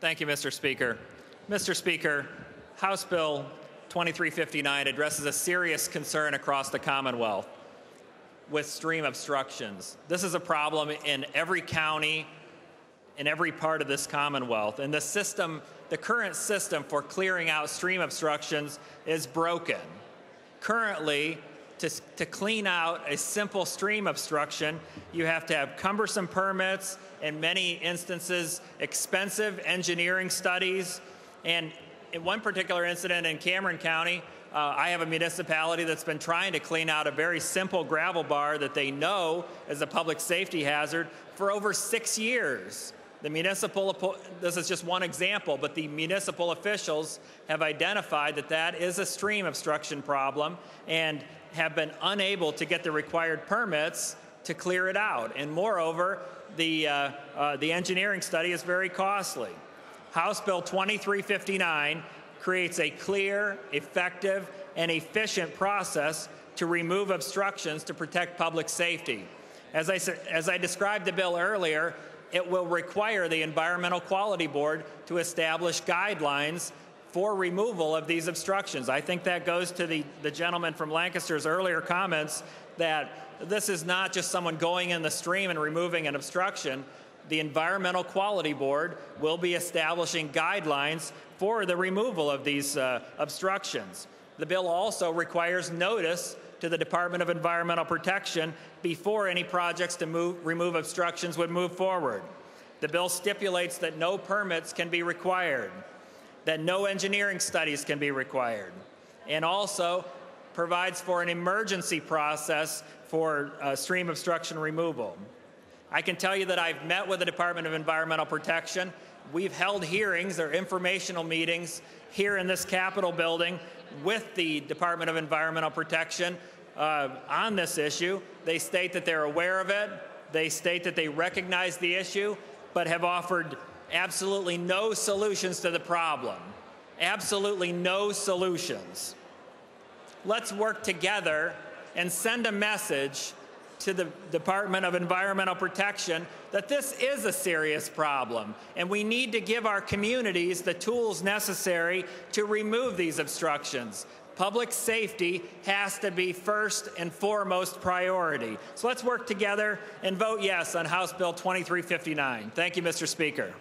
Thank you, Mr. Speaker. Mr. Speaker, House Bill 2359 addresses a serious concern across the Commonwealth with stream obstructions. This is a problem in every county, in every part of this Commonwealth. And the system, the current system for clearing out stream obstructions is broken. Currently, to, to clean out a simple stream obstruction, you have to have cumbersome permits, in many instances, expensive engineering studies. And in one particular incident in Cameron County, uh, I have a municipality that's been trying to clean out a very simple gravel bar that they know is a public safety hazard for over six years. The municipal, this is just one example, but the municipal officials have identified that that is a stream obstruction problem and have been unable to get the required permits to clear it out. And moreover, the, uh, uh, the engineering study is very costly. House Bill 2359 creates a clear, effective, and efficient process to remove obstructions to protect public safety. As I, as I described the bill earlier, it will require the Environmental Quality Board to establish guidelines for removal of these obstructions. I think that goes to the, the gentleman from Lancaster's earlier comments that this is not just someone going in the stream and removing an obstruction. The Environmental Quality Board will be establishing guidelines for the removal of these uh, obstructions. The bill also requires notice to the Department of Environmental Protection before any projects to move, remove obstructions would move forward. The bill stipulates that no permits can be required that no engineering studies can be required, and also provides for an emergency process for uh, stream obstruction removal. I can tell you that I've met with the Department of Environmental Protection. We've held hearings or informational meetings here in this Capitol building with the Department of Environmental Protection uh, on this issue. They state that they're aware of it. They state that they recognize the issue, but have offered absolutely no solutions to the problem. Absolutely no solutions. Let's work together and send a message to the Department of Environmental Protection that this is a serious problem and we need to give our communities the tools necessary to remove these obstructions. Public safety has to be first and foremost priority. So let's work together and vote yes on House Bill 2359. Thank you, Mr. Speaker.